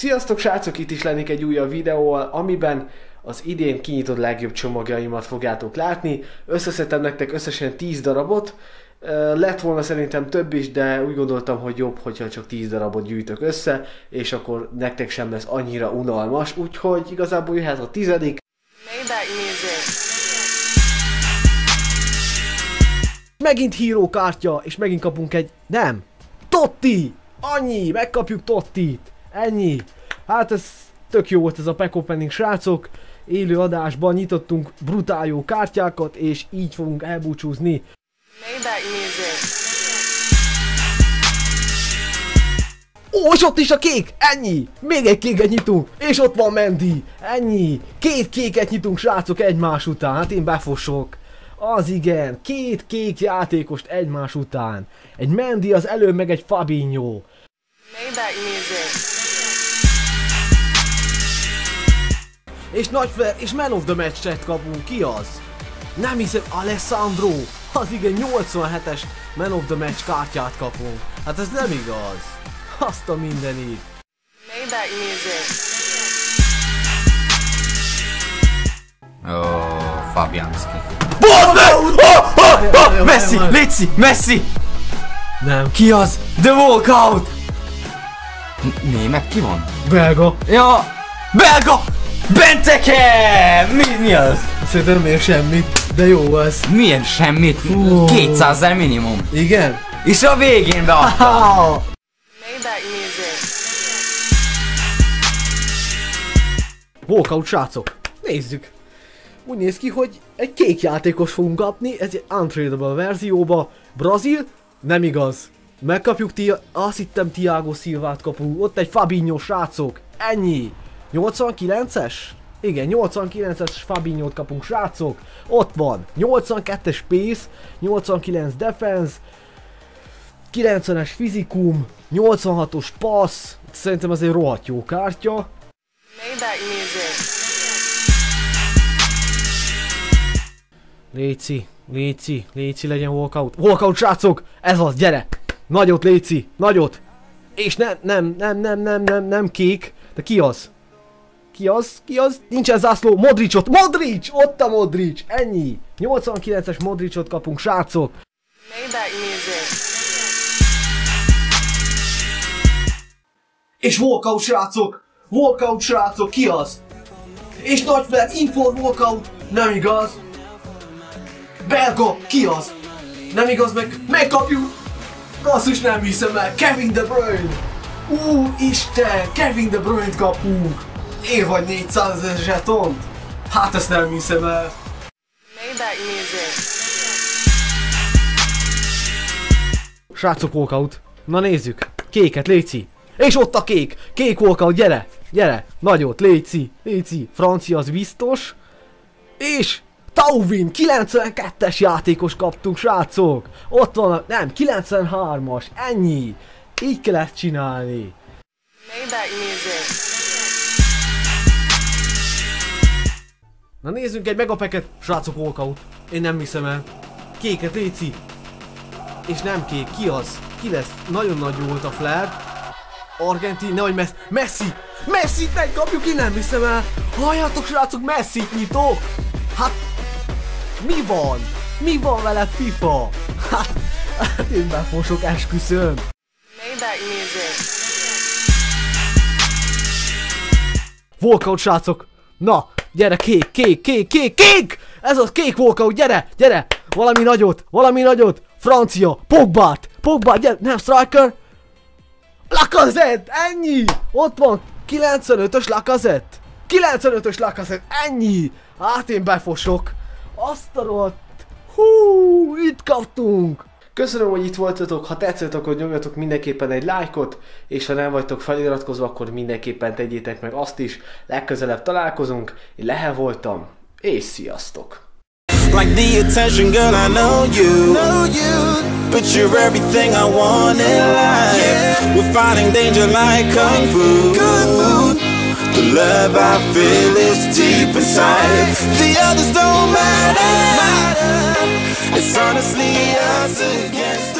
Sziasztok srácok, itt is lennék egy újabb videóval, amiben az idén kinyitott legjobb csomagjaimat fogjátok látni. Összeszedtem nektek összesen 10 darabot, lett volna szerintem több is, de úgy gondoltam, hogy jobb, hogyha csak 10 darabot gyűjtök össze, és akkor nektek sem lesz annyira unalmas, úgyhogy igazából jöhet a tizedik. Megint híró kártya, és megint kapunk egy... Nem! Totti! Annyi! Megkapjuk Tottit! Ennyi! Hát ez tök jó volt ez a pack opening, srácok. Élő adásban nyitottunk brutál jó kártyákat, és így fogunk elbúcsúzni. Ó, és ott is a kék! Ennyi! Még egy kéket nyitunk! És ott van Mendi! Ennyi! Két kéket nyitunk, srácok, egymás után. Hát én befosok. Az igen, két kék játékost egymás után. Egy Mendi az elő, meg egy Fabinho. Maybach music. És Nagyfer és Man of the Match-et kapunk. Ki az? Nem hiszem, Alessandro! Az igen, 87-es Man of the Match kártyát kapunk. Hát ez nem igaz. Azt a mindenit. Maybach music. Ó, Fabianski. Bazd meg! Oh, oh, oh, Messi! Léci! Messi! Nem, Ki az? The Walkout! N- Német ki van? belga. Ja! Belga! Benteke! Mi, mi az? Szerintem nem ér semmit, de jó az. Milyen semmit? Fú. 200 ezer minimum. Igen? És a végén beadta. Ha! Maybach music. Walkout srácok, nézzük. Úgy néz ki, hogy egy kék játékos fogunk kapni, ez egy untradable verzióba. Brazil? Nem igaz. Megkapjuk ti, azt hittem Thiago Silvát kapunk, ott egy Fabinho srácok. Ennyi. 89-es? Igen, 89-es Fabinho-t kapunk srácok. Ott van. 82-es Pace, 89 Defense, 90-es Fizikum, 86-os Passz. Szerintem ez egy rohadt jó kártya. Léci, Léci, Léci legyen walkout. Walkout srácok! Ez az, gyere! Nagyot Léci, nagyot! És nem, nem, nem, nem, nem, nem, nem kék. De ki az? Ki az? Ki az? Nincsen zászló. Modricot! Modric! Ott a Modric! Ennyi! 89-es Modricot kapunk, srácok! És walkout srácok! Walkout srácok, ki az? És nagy fel, Infor walkout! Nem igaz! Belga, ki az? Nem igaz, meg megkapjuk! Basszus, nem hiszem el, Kevin De Bruyne! Ú, Isten, Kevin De Bruyne-t kapunk! Ér vagy 400 ezer zsetont? Hát ezt nem hiszem el! Maybach music. Srácok walkout. Na nézzük. Kéket, Léci. És ott a kék. Kék walkout, gyere. Gyere. Nagyot, Léci. Léci. Francia az biztos. És Tauvin, 92-es játékos kaptunk, srácok. Ott van a... Nem, 93-as. Ennyi. Így kell ezt csinálni. Maybach music. Na nézzünk egy megapeket. Srácok, walkout. Én nem hiszem el. Kéket, Léci. És nem kék, ki az? Ki lesz? Nagyon nagy volt a flare. Argentin, nehogy Messi. Messi! Messi, megkapjuk, én nem hiszem el. Halljátok, srácok, Messi nyitok. Hát, mi van? Mi van veled, FIFA? Hát, hát én befosok, esküszöm. Walkout, srácok! Na, gyere, kék, kék, kék, kék, kék! Ez az kék walkout, gyere, gyere! Valami nagyot, valami nagyot! Francia, Pogbát, Pogbát, gyere, nem striker! Lacazette, ennyi! Ott van, 95-ös Lacazette! 95-ös Lacazette, ennyi! Hát én befosok! Azt a rohadt... Hú, itt kaptunk! Köszönöm, hogy itt voltatok, ha tetszett, akkor nyomjatok mindenképpen egy lájkot, és ha nem vagytok feliratkozva, akkor mindenképpen tegyétek meg azt is. Legközelebb találkozunk, én Lehe voltam, és sziasztok! Like the attention, girl, I know you. Know you. But you're everything I want in life. We're fighting danger like kung fu. Kung fu. The love I feel is deep inside. The others don't matter. It's honestly us against the